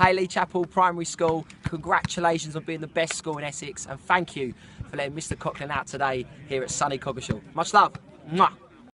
Hey Lee Chapel Primary School, congratulations on being the best school in Essex and thank you for letting Mr Coughlin out today here at sunny Coggeshall. Much love. Mwah.